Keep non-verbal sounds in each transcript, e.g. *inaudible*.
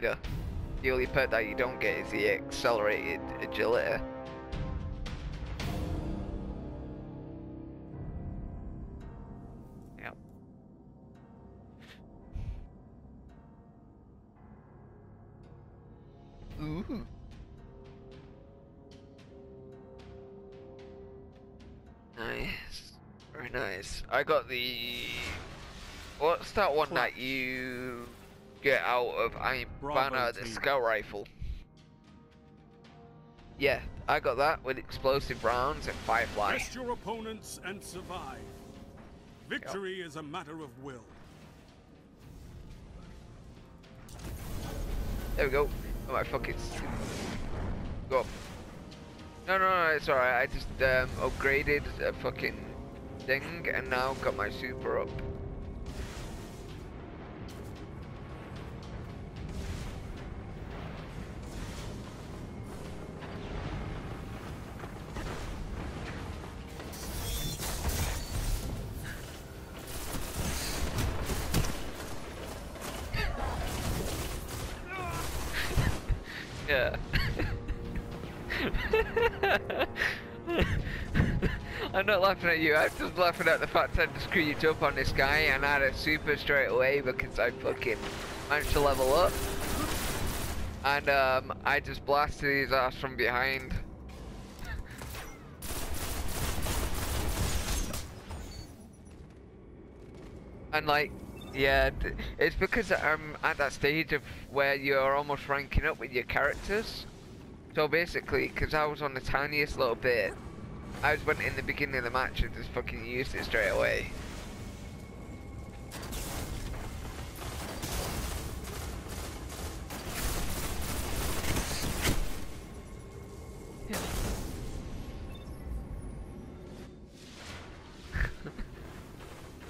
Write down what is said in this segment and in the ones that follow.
The only perk that you don't get is the accelerated agility. Yep. Ooh. Nice. Very nice. I got the. What's that one that you get out of Iron Bravo Banner, the team. scout rifle? Yeah, I got that with explosive rounds and Firefly. Test your opponents and survive. Victory is a matter of will. There we go. Oh my fuck fucking. Go up. No, no, no, it's alright. I just um, upgraded a fucking thing and now got my super up. Yeah. *laughs* I'm not laughing at you, I'm just laughing at the fact I just screwed you up on this guy and I had a super straight away because I fucking managed to level up. And um, I just blasted his ass from behind. And like, yeah, it's because I'm at that stage of where you're almost ranking up with your characters. So basically, because I was on the tiniest little bit, I just went in the beginning of the match and just fucking used it straight away. *laughs*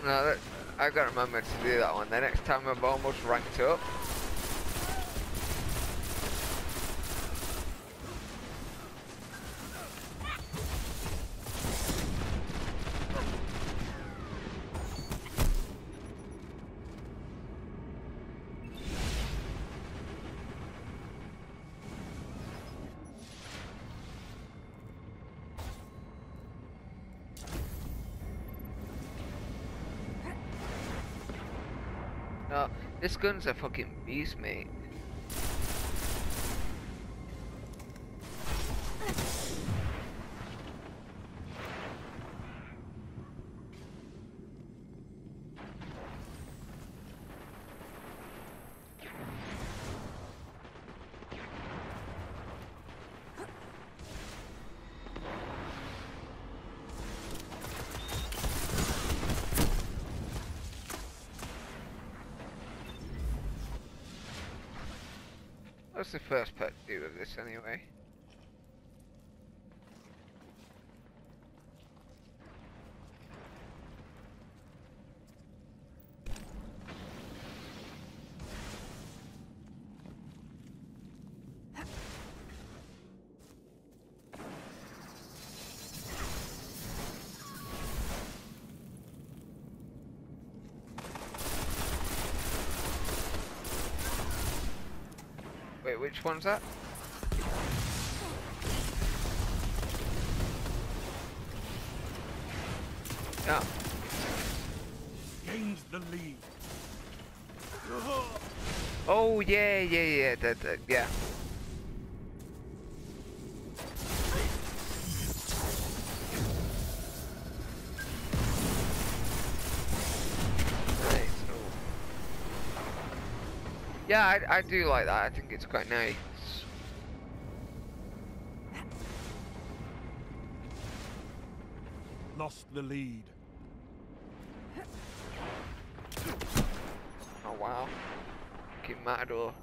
No, I gotta remember to do that one. The next time I'm almost ranked up. No, this gun's a fucking beast, mate. What's the first pet do with this anyway? Wait, which one's that? Yeah. Gained the lead. Oh yeah, yeah, yeah, that, that, yeah. Yeah, I, I do like that. I think it's quite nice. Lost the lead. Oh wow. Fucking Matador.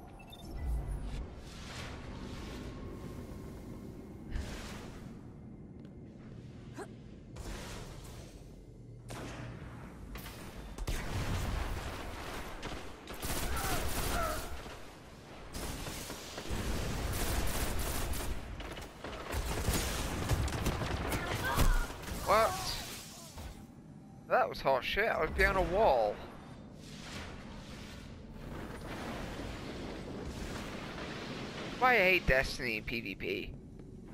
What? That was hot shit. I was behind a wall. why I hate Destiny in PvP.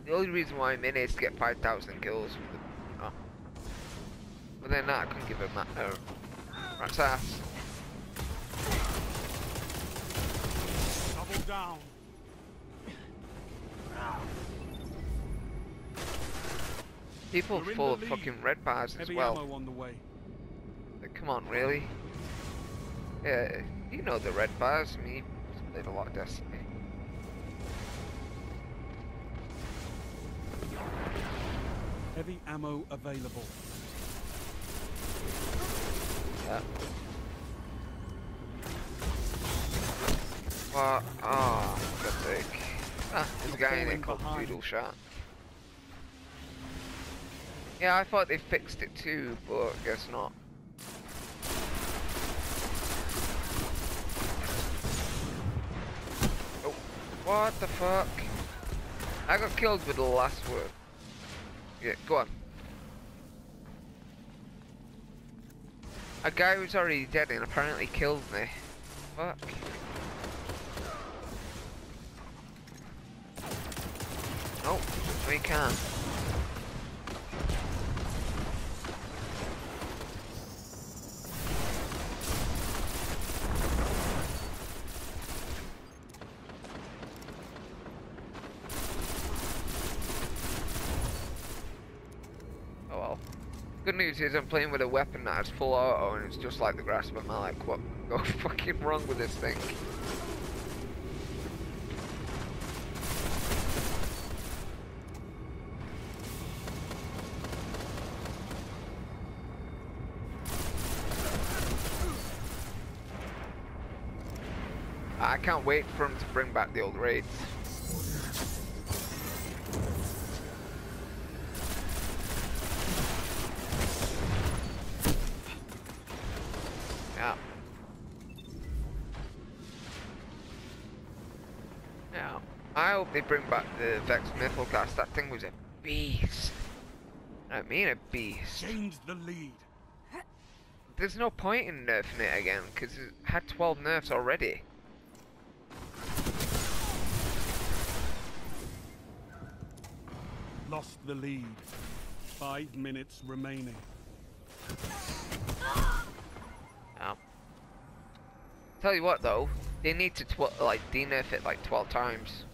The only reason why I'm in it is to get 5,000 kills. With the, oh. But then that I couldn't give a ma uh, rat's ass. Double down. People We're full of lead. fucking red bars as well. on the way. Like, come on, really? Yeah, you know the red bars. I mean, you played a lot of Destiny. Heavy ammo available. Yeah. What? Oh, God's sake. Ah, there's a guy in there falling called. Doodle Shot. Yeah, I thought they fixed it too, but I guess not. Oh, what the fuck? I got killed with the last word. Yeah, go on. A guy who's already dead and apparently killed me. Fuck. Oh, we can. Oh well. I'm playing with a weapon that has full auto and it's just like the grasp of Malok. What *laughs* go fucking wrong with this thing? I can't wait for him to bring back the old raids. Yeah. I hope they bring back the Vex Mythoclast. That thing was a beast. I mean a beast. Gained the lead. There's no point in nerfing it again, because it had 12 nerfs already. Lost the lead. Five minutes remaining. Yeah. Tell you what though, they need to like de-nerf it like 12 times.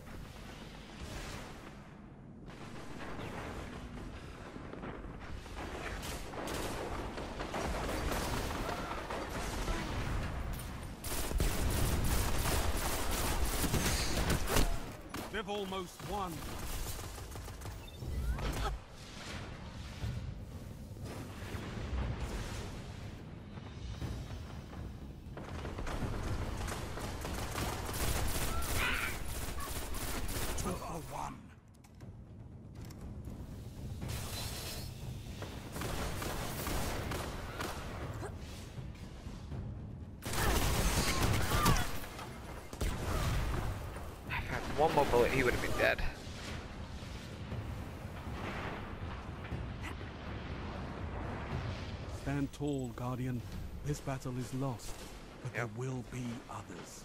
They've almost won. One more bullet, he would have been dead. Stand tall, Guardian. This battle is lost, but Yep. there will be others.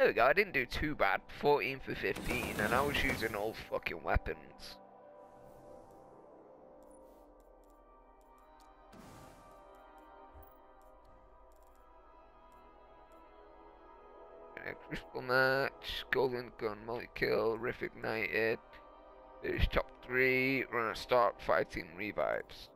There we go, I didn't do too bad. 14 for 15, and I was using old fucking weapons. Crucible match, Golden Gun multi-kill, Rift Ignited, there's top 3, run a start, fighting revives.